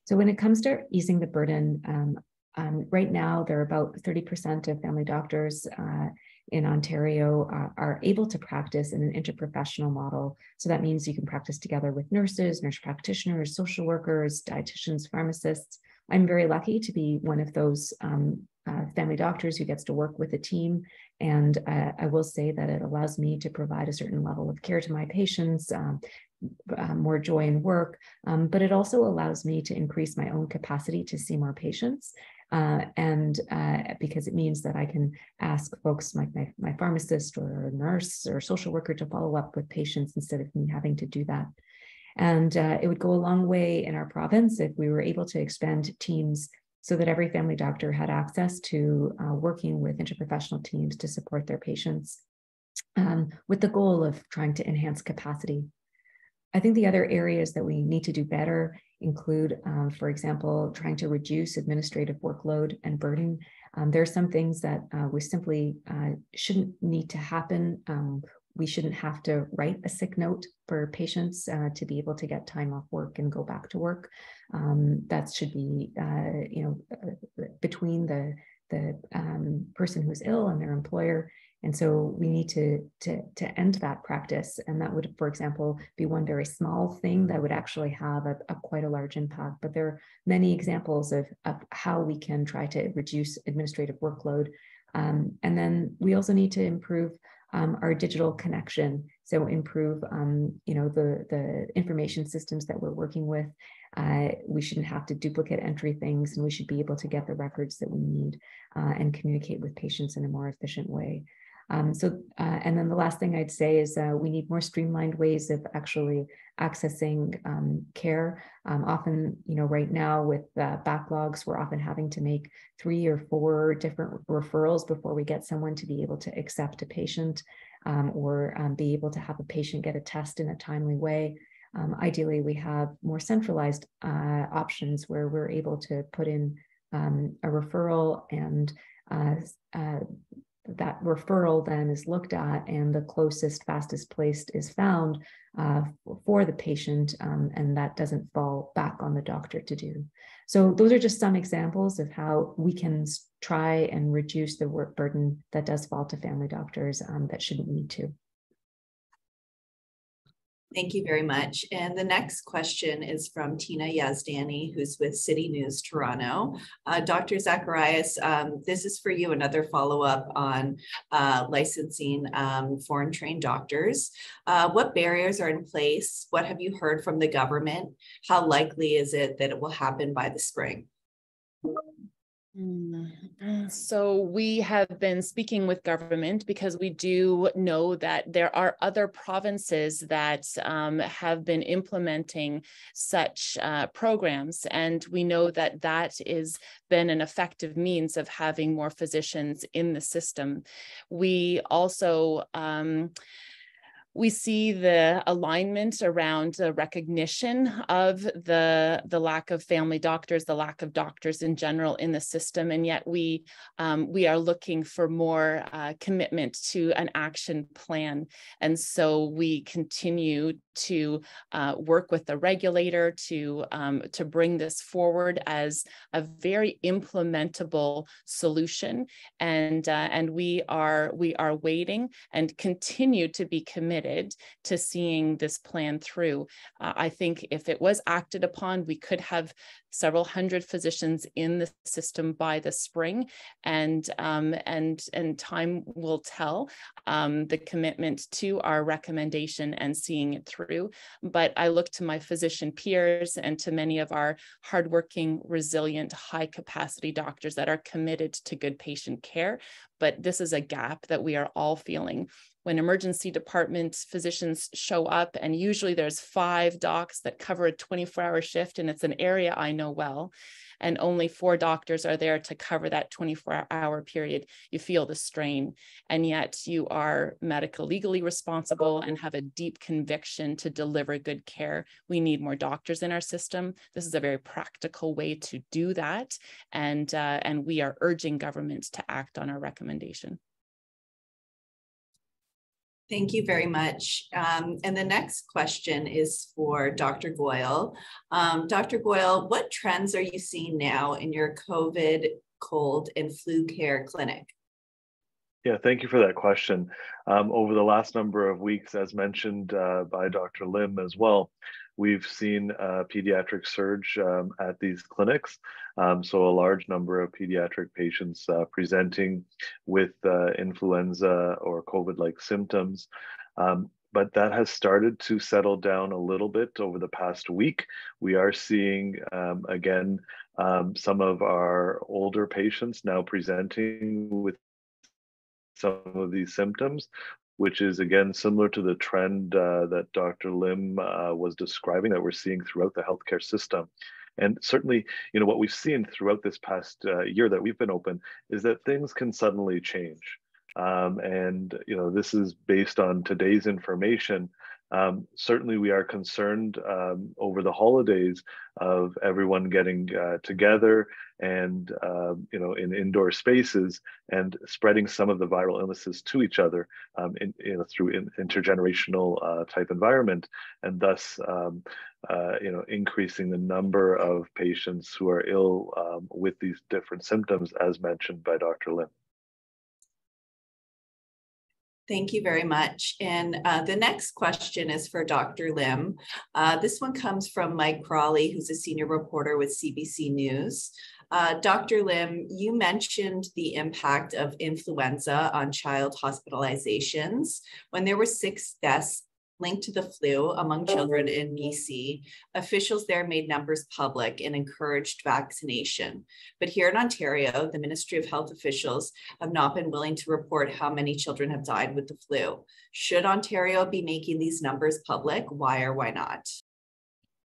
S2: So when it comes to easing the burden, um, um, right now there are about 30% of family doctors uh, in Ontario uh, are able to practice in an interprofessional model. So that means you can practice together with nurses, nurse practitioners, social workers, dietitians, pharmacists. I'm very lucky to be one of those um, uh, family doctors who gets to work with a team. And uh, I will say that it allows me to provide a certain level of care to my patients, um, uh, more joy in work, um, but it also allows me to increase my own capacity to see more patients uh, and uh, because it means that I can ask folks like my, my pharmacist or nurse or social worker to follow up with patients instead of me having to do that. And uh, it would go a long way in our province if we were able to expand teams so that every family doctor had access to uh, working with interprofessional teams to support their patients um, with the goal of trying to enhance capacity. I think the other areas that we need to do better include, um, for example, trying to reduce administrative workload and burden. Um, there are some things that uh, we simply uh, shouldn't need to happen. Um, we shouldn't have to write a sick note for patients uh, to be able to get time off work and go back to work. Um, that should be, uh, you know, uh, between the the um, person who's ill and their employer and so we need to, to, to end that practice. And that would, for example, be one very small thing that would actually have a, a quite a large impact. But there are many examples of, of how we can try to reduce administrative workload. Um, and then we also need to improve um, our digital connection. So improve, um, you know, the, the information systems that we're working with. Uh, we shouldn't have to duplicate entry things and we should be able to get the records that we need uh, and communicate with patients in a more efficient way. Um, so, uh, and then the last thing I'd say is uh, we need more streamlined ways of actually accessing um, care. Um, often, you know, right now with uh, backlogs, we're often having to make three or four different referrals before we get someone to be able to accept a patient um, or um, be able to have a patient get a test in a timely way. Um, ideally, we have more centralized uh, options where we're able to put in a referral and uh, uh, that referral then is looked at and the closest, fastest place is found uh, for the patient, um, and that doesn't fall back on the doctor to do. So, those are just some examples of how we can try and reduce the work burden that does fall to family doctors um, that shouldn't need to.
S5: Thank you very much. And the next question is from Tina Yazdani, who's with City News Toronto. Uh, Dr. Zacharias, um, this is for you, another follow-up on uh, licensing um, foreign trained doctors. Uh, what barriers are in place? What have you heard from the government? How likely is it that it will happen by the spring?
S1: Mm, so we have been speaking with government because we do know that there are other provinces that um, have been implementing such uh, programs, and we know that that has been an effective means of having more physicians in the system. We also um, we see the alignment around the recognition of the, the lack of family doctors, the lack of doctors in general in the system, and yet we, um, we are looking for more uh, commitment to an action plan. And so we continue to uh, work with the regulator to, um, to bring this forward as a very implementable solution. And, uh, and we, are, we are waiting and continue to be committed to seeing this plan through. Uh, I think if it was acted upon, we could have several hundred physicians in the system by the spring, and um, and and time will tell um, the commitment to our recommendation and seeing it through. But I look to my physician peers and to many of our hardworking, resilient, high capacity doctors that are committed to good patient care. But this is a gap that we are all feeling when emergency department physicians show up and usually there's five docs that cover a 24 hour shift and it's an area i know well and only four doctors are there to cover that 24 hour period you feel the strain and yet you are medical legally responsible and have a deep conviction to deliver good care. We need more doctors in our system. This is a very practical way to do that and uh, and we are urging governments to act on our recommendation
S5: Thank you very much. Um, and the next question is for Dr. Goyal. Um, Dr. Goyal, what trends are you seeing now in your COVID, cold, and flu care clinic?
S3: Yeah, thank you for that question. Um, over the last number of weeks, as mentioned uh, by Dr. Lim as well, we've seen a pediatric surge um, at these clinics. Um, so a large number of pediatric patients uh, presenting with uh, influenza or COVID-like symptoms. Um, but that has started to settle down a little bit over the past week. We are seeing, um, again, um, some of our older patients now presenting with some of these symptoms, which is again similar to the trend uh, that Dr. Lim uh, was describing that we're seeing throughout the healthcare system. And certainly, you know, what we've seen throughout this past uh, year that we've been open is that things can suddenly change. Um, and, you know, this is based on today's information um, certainly, we are concerned um, over the holidays of everyone getting uh, together and uh, you know in indoor spaces and spreading some of the viral illnesses to each other um, in, you know, through in, intergenerational uh, type environment, and thus um, uh, you know increasing the number of patients who are ill um, with these different symptoms, as mentioned by Dr. Lim.
S5: Thank you very much. And uh, the next question is for Dr. Lim. Uh, this one comes from Mike Crawley, who's a senior reporter with CBC News. Uh, Dr. Lim, you mentioned the impact of influenza on child hospitalizations when there were six deaths linked to the flu among children in BC, officials there made numbers public and encouraged vaccination. But here in Ontario, the Ministry of Health officials have not been willing to report how many children have died with the flu. Should Ontario be making these numbers public? Why or why not?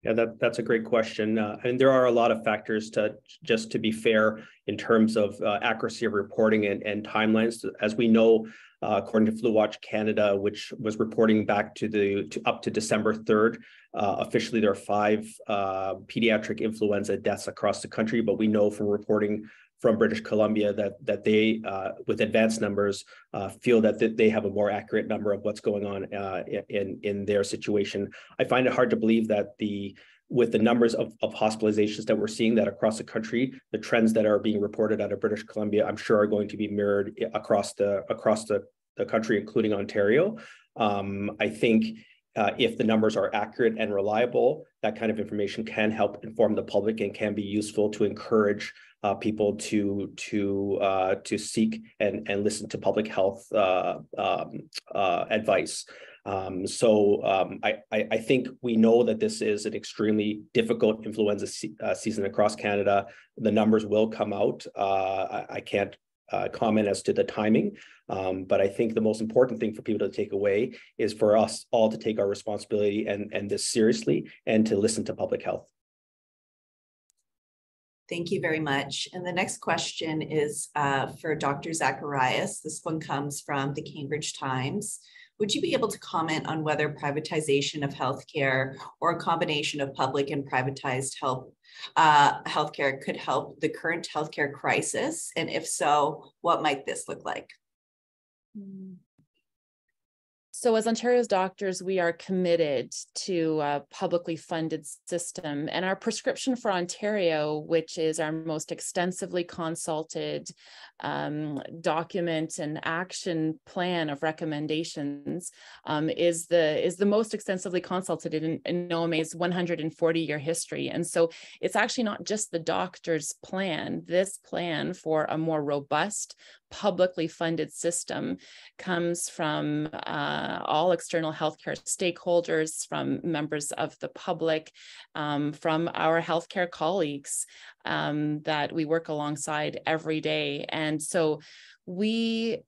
S4: Yeah, that, that's a great question. Uh, and there are a lot of factors to just to be fair in terms of uh, accuracy of reporting and, and timelines. As we know, uh, according to Flu Watch Canada, which was reporting back to the to up to December 3rd. Uh, officially, there are five uh, pediatric influenza deaths across the country, but we know from reporting from British Columbia that that they, uh, with advanced numbers, uh, feel that th they have a more accurate number of what's going on uh, in in their situation. I find it hard to believe that the with the numbers of, of hospitalizations that we're seeing that across the country, the trends that are being reported out of British Columbia, I'm sure are going to be mirrored across the across the, the country, including Ontario. Um, I think uh, if the numbers are accurate and reliable, that kind of information can help inform the public and can be useful to encourage uh, people to to uh, to seek and and listen to public health uh, um, uh, advice. Um, so um, I, I, think we know that this is an extremely difficult influenza se uh, season across Canada. The numbers will come out. Uh, I, I, can't uh, comment as to the timing, um, but I think the most important thing for people to take away is for us all to take our responsibility and, and this seriously and to listen to public health.
S5: Thank you very much. And the next question is uh, for Dr. Zacharias. This one comes from the Cambridge Times. Would you be able to comment on whether privatization of healthcare or a combination of public and privatized health uh, healthcare could help the current healthcare crisis? And if so, what might this look like? Mm.
S1: So, as Ontario's doctors, we are committed to a publicly funded system. And our prescription for Ontario, which is our most extensively consulted um, document and action plan of recommendations, um, is the is the most extensively consulted in, in OMA's 140 year history. And so, it's actually not just the doctor's plan. This plan for a more robust, publicly funded system comes from uh, all external healthcare stakeholders, from members of the public, um, from our healthcare colleagues um, that we work alongside every day. And so we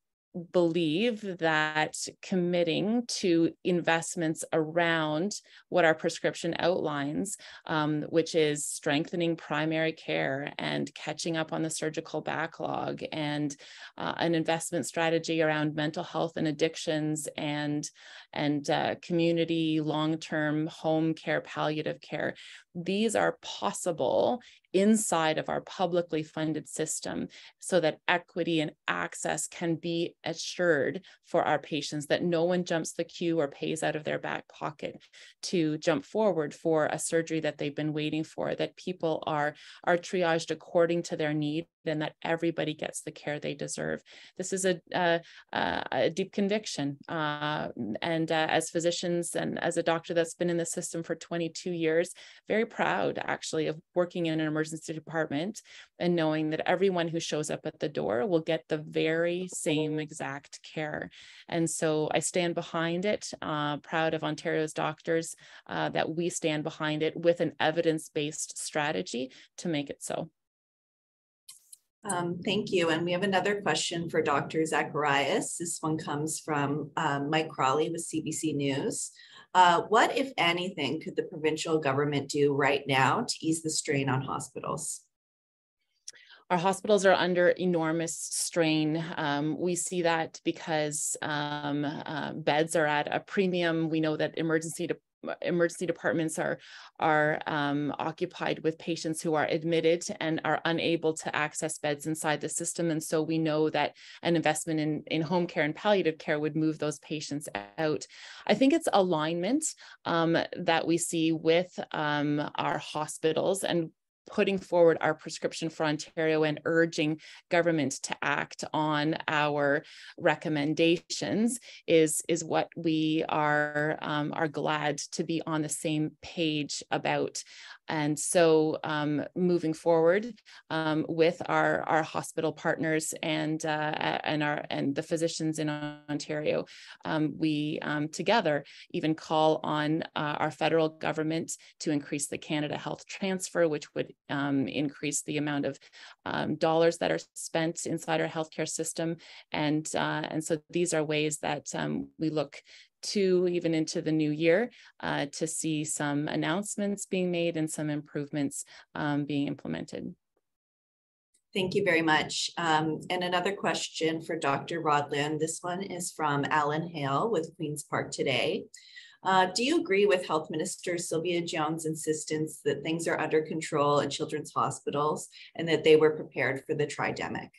S1: believe that committing to investments around what our prescription outlines, um, which is strengthening primary care and catching up on the surgical backlog, and uh, an investment strategy around mental health and addictions, and and uh, community long-term home care, palliative care. These are possible inside of our publicly funded system so that equity and access can be assured for our patients, that no one jumps the queue or pays out of their back pocket to jump forward for a surgery that they've been waiting for, that people are, are triaged according to their need and that everybody gets the care they deserve. This is a, a, a deep conviction. Uh, and uh, as physicians and as a doctor that's been in the system for 22 years, very proud actually of working in an emergency department and knowing that everyone who shows up at the door will get the very same exact care. And so I stand behind it, uh, proud of Ontario's doctors uh, that we stand behind it with an evidence based strategy to make it so.
S5: Um, thank you. And we have another question for Dr. Zacharias. This one comes from um, Mike Crawley with CBC News. Uh, what, if anything, could the provincial government do right now to ease the strain on hospitals?
S1: Our hospitals are under enormous strain. Um, we see that because um, uh, beds are at a premium. We know that emergency emergency departments are are um, occupied with patients who are admitted and are unable to access beds inside the system. And so we know that an investment in in home care and palliative care would move those patients out. I think it's alignment um, that we see with um, our hospitals and putting forward our prescription for Ontario and urging government to act on our recommendations is, is what we are, um, are glad to be on the same page about. And so um, moving forward um, with our, our hospital partners and, uh, and, our, and the physicians in Ontario, um, we um, together even call on uh, our federal government to increase the Canada Health Transfer, which would um, increase the amount of um, dollars that are spent inside our healthcare system. And, uh, and so these are ways that we look to even into the new year uh, to see some announcements being made and some improvements um, being implemented.
S5: Thank you very much. Um, and another question for Dr. Rod Lim. This one is from Alan Hale with Queen's Park Today. Uh, do you agree with Health Minister Sylvia Jones' insistence that things are under control at children's hospitals and that they were prepared for the tridemic?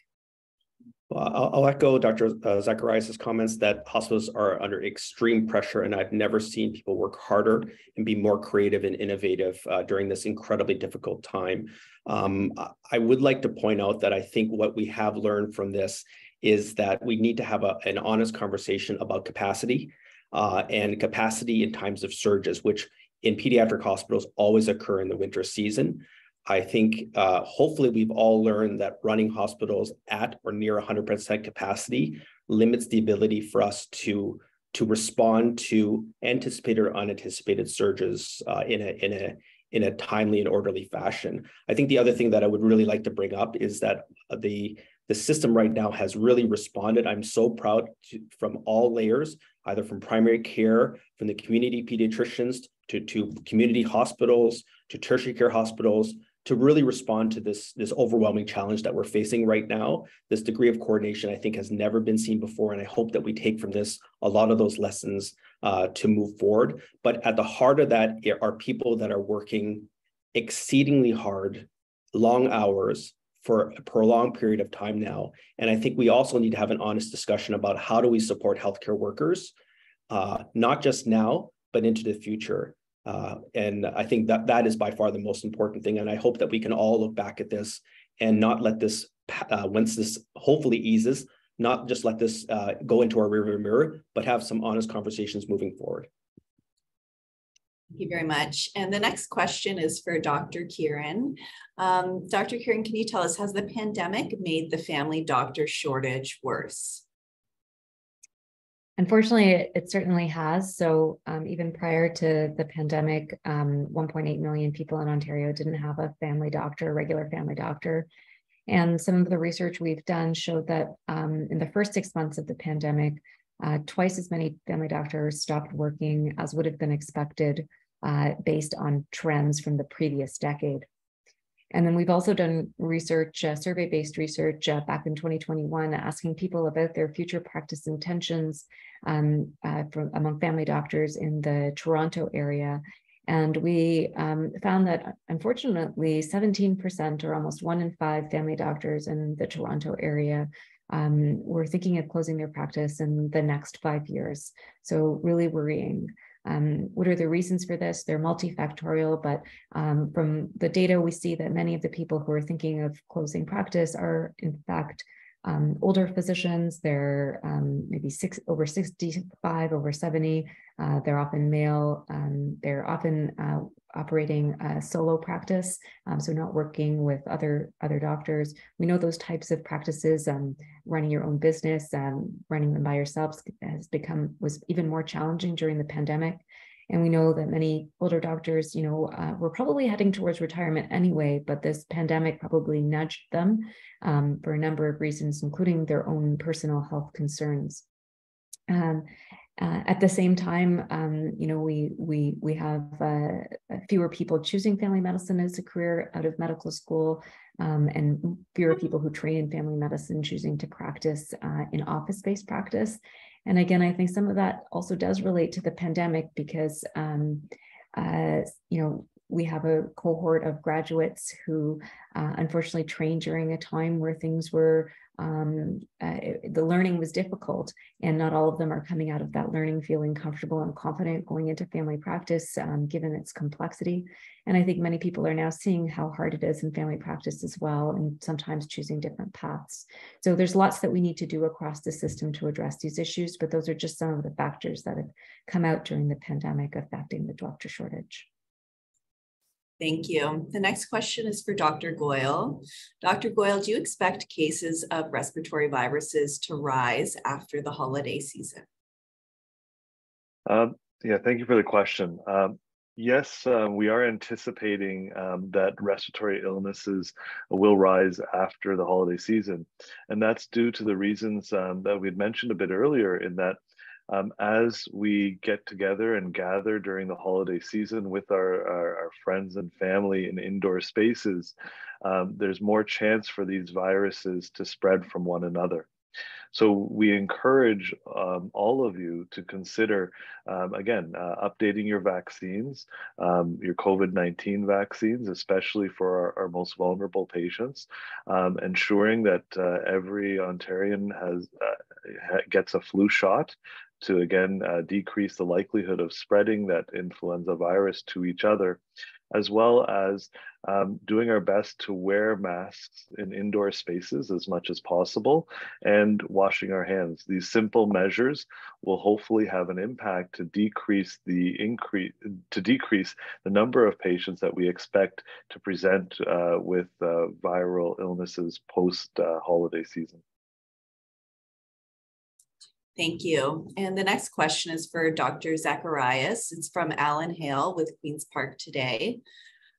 S4: Well, I'll, echo Dr. Uh, Zacharias' comments that hospitals are under extreme pressure, and I've never seen people work harder and be more creative and innovative uh, during this incredibly difficult time. Um, I would like to point out that I think what we have learned from this is that we need to have a, an honest conversation about capacity uh, and capacity in times of surges, which in pediatric hospitals always occur in the winter season. I think uh, hopefully we've all learned that running hospitals at or near 100% capacity limits the ability for us to to respond to anticipated or unanticipated surges uh, in a in a in a timely and orderly fashion. I think the other thing that I would really like to bring up is that the the system right now has really responded. I'm so proud to, from all layers, either from primary care, from the community pediatricians to, to community hospitals, to tertiary care hospitals, to really respond to this, this overwhelming challenge that we're facing right now. This degree of coordination, I think, has never been seen before. And I hope that we take from this a lot of those lessons uh, to move forward. But at the heart of that are people that are working exceedingly hard, long hours for a prolonged period of time now. And I think we also need to have an honest discussion about how do we support healthcare workers, uh, not just now, but into the future. Uh, and I think that that is by far the most important thing. And I hope that we can all look back at this and not let this, uh, once this hopefully eases, not just let this uh, go into our rearview mirror, but have some honest conversations moving forward.
S5: Thank you very much. And the next question is for Dr. Kiran. Um, Dr. Kiran, can you tell us, has the pandemic made the family doctor shortage worse?
S2: Unfortunately, it, it certainly has. So um, even prior to the pandemic, um, 1.8 million people in Ontario didn't have a family doctor, a regular family doctor. And some of the research we've done showed that um, in the first six months of the pandemic, uh, twice as many family doctors stopped working as would have been expected uh, based on trends from the previous decade. And then we've also done research, uh, survey based research uh, back in 2021, asking people about their future practice intentions um, uh, from, among family doctors in the Toronto area. And we um, found that unfortunately, 17% or almost one in five family doctors in the Toronto area um, were thinking of closing their practice in the next five years. So, really worrying. Um, what are the reasons for this? They're multifactorial, but um, from the data, we see that many of the people who are thinking of closing practice are, in fact, um, older physicians. They're um, maybe six over 65, over 70. Uh, they're often male. Um, they're often uh, operating a solo practice, um, so not working with other other doctors. We know those types of practices, um, running your own business, um, running them by yourselves, has become was even more challenging during the pandemic. And we know that many older doctors, you know, uh, were probably heading towards retirement anyway, but this pandemic probably nudged them um, for a number of reasons, including their own personal health concerns. Um, uh, at the same time, um, you know, we we we have uh, fewer people choosing family medicine as a career out of medical school, um, and fewer people who train in family medicine choosing to practice uh, in office-based practice. And again, I think some of that also does relate to the pandemic because, um, uh, you know, we have a cohort of graduates who uh, unfortunately trained during a time where things were um, uh, the learning was difficult and not all of them are coming out of that learning feeling comfortable and confident going into family practice um, given its complexity. And i think many people are now seeing how hard it is in family practice as well and sometimes choosing different paths. So there's lots that we need to do across the system to address these issues but those are just some of the factors that have come out during the pandemic affecting the doctor shortage
S5: Thank you. The next question is for Dr. Goyal. Dr. Goyal, do you expect cases of respiratory viruses to rise after the holiday season?
S3: Um, yeah, thank you for the question. Um, yes, uh, we are anticipating um, that respiratory illnesses will rise after the holiday season. And that's due to the reasons um, that we had mentioned a bit earlier in that um, as we get together and gather during the holiday season with our, our, our friends and family in indoor spaces, um, there's more chance for these viruses to spread from one another. So we encourage um, all of you to consider, um, again, uh, updating your vaccines, um, your COVID-19 vaccines, especially for our, our most vulnerable patients, um, ensuring that uh, every Ontarian has uh, gets a flu shot to again uh, decrease the likelihood of spreading that influenza virus to each other, as well as um, doing our best to wear masks in indoor spaces as much as possible and washing our hands. These simple measures will hopefully have an impact to decrease the increase to decrease the number of patients that we expect to present uh, with uh, viral illnesses post uh, holiday season.
S5: Thank you. And the next question is for Dr. Zacharias. It's from Alan Hale with Queen's Park today.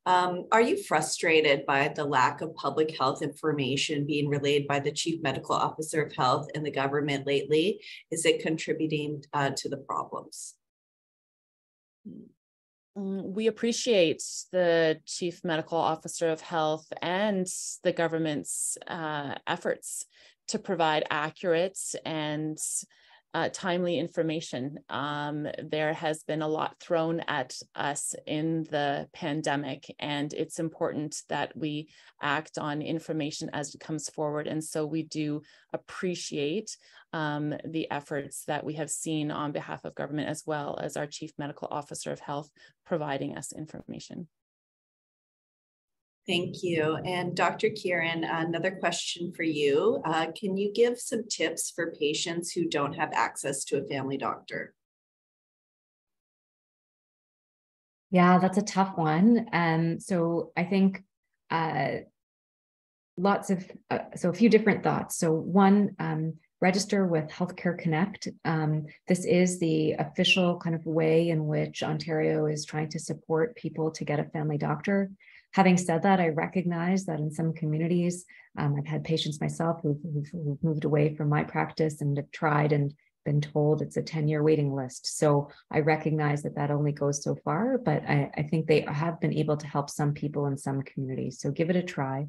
S5: Um, are you frustrated by the lack of public health information being relayed by the Chief Medical Officer of Health and the government lately? Is it contributing uh, to the problems?
S1: Mm, we appreciate the Chief Medical Officer of Health and the government's uh, efforts to provide accurate and uh, timely information. Um, there has been a lot thrown at us in the pandemic, and it's important that we act on information as it comes forward. And so we do appreciate um, the efforts that we have seen on behalf of government, as well as our Chief Medical Officer of Health providing us information.
S5: Thank you. And Dr. Kiran, another question for you. Uh, can you give some tips for patients who don't have access to a family doctor?
S2: Yeah, that's a tough one. Um, so I think uh, lots of, uh, so a few different thoughts. So one, um, register with Healthcare Connect. Um, this is the official kind of way in which Ontario is trying to support people to get a family doctor. Having said that, I recognize that in some communities, um, I've had patients myself who've, who've, who've, moved away from my practice and have tried and been told it's a 10 year waiting list. So I recognize that that only goes so far, but I, I think they have been able to help some people in some communities. So give it a try.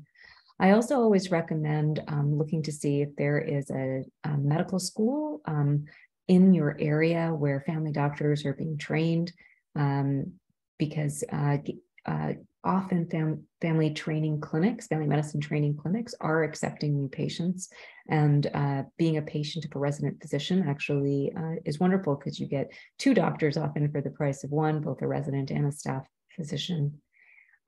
S2: I also always recommend um, looking to see if there is a, a medical school um, in your area where family doctors are being trained um, because uh, uh, often fam- family training clinics, family medicine training clinics are accepting new patients. And uh, being a patient of a resident physician actually uh, is wonderful because you get two doctors often for the price of one, both a resident and a staff physician.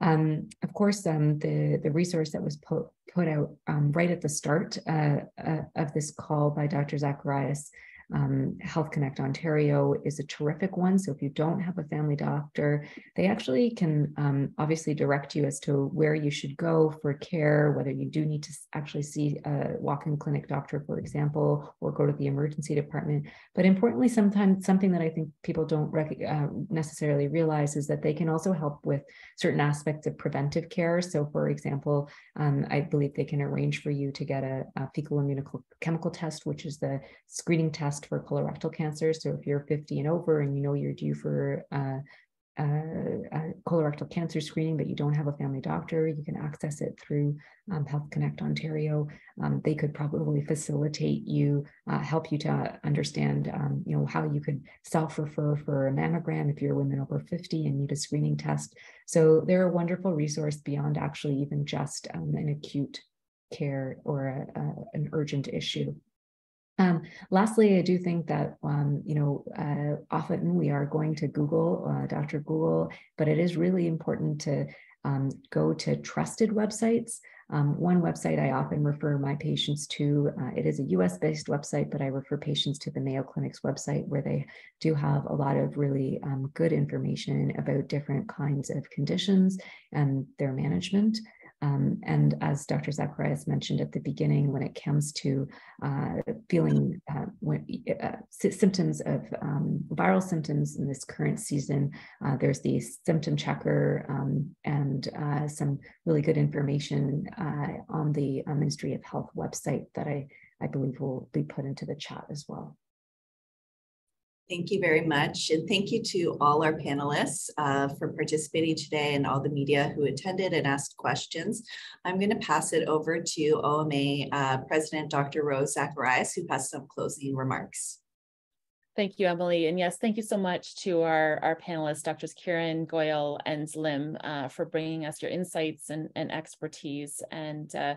S2: Um, of course, um, the, the resource that was put, put out um, right at the start uh, uh of this call by Dr. Zacharias um, Health Connect Ontario is a terrific one. So if you don't have a family doctor, they actually can um, obviously direct you as to where you should go for care, whether you do need to actually see a walk-in clinic doctor, for example, or go to the emergency department. But importantly, sometimes something that I think people don't uh, necessarily realize is that they can also help with certain aspects of preventive care. So for example, um, I believe they can arrange for you to get a, a fecal immunochemical test, which is the screening test test for colorectal cancer. So if you're 50 and over and you know you're due for uh, uh, colorectal cancer screening, but you don't have a family doctor, you can access it through um, Health Connect Ontario. Um, they could probably facilitate you, uh, help you to understand, um, you know, how you could self-refer for a mammogram if you're a woman over 50 and need a screening test. So they're a wonderful resource beyond actually even just um, an acute care or a, a, an urgent issue. Um, lastly, I do think that, um, you know, uh, often we are going to Google, uh, Dr. Google, but it is really important to um, go to trusted websites. Um, one website I often refer my patients to, uh, it is a US based website, but I refer patients to the Mayo Clinic's website where they do have a lot of really um, good information about different kinds of conditions and their management. Um, and as Dr. Zacharias mentioned at the beginning, when it comes to uh, feeling uh, when, uh, symptoms of um, viral symptoms in this current season, uh, there's the symptom checker um, and uh, some really good information uh, on the Ministry of Health website that I, I believe will be put into the chat as well.
S5: Thank you very much. And thank you to all our panelists uh, for participating today and all the media who attended and asked questions. I'm going to pass it over to OMA uh, President Dr. Rose Zacharias, who has some closing remarks.
S1: Thank you, Emily. And yes, thank you so much to our, our panelists, Drs. Kiran, Goyal, and Lim, uh, for bringing us your insights and, and expertise. And, uh,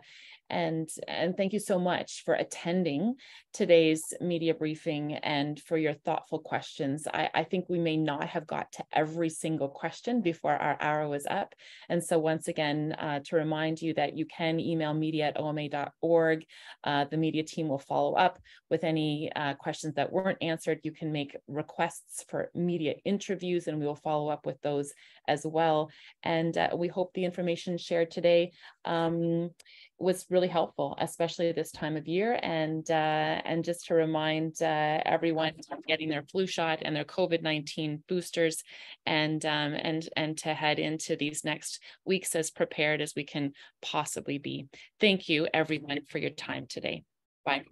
S1: and, and thank you so much for attending today's media briefing and for your thoughtful questions. I, I think we may not have got to every single question before our hour was up. And so once again, uh, to remind you that you can email media at oma.org. Uh, the media team will follow up with any uh, questions that weren't answered. You can make requests for media interviews and we will follow up with those as well. And uh, we hope the information shared today um, was really helpful, especially this time of year. And uh, and just to remind uh, everyone getting their flu shot and their COVID nineteen boosters, and um, and and to head into these next weeks as prepared as we can possibly be. Thank you, everyone, for your time today. Bye.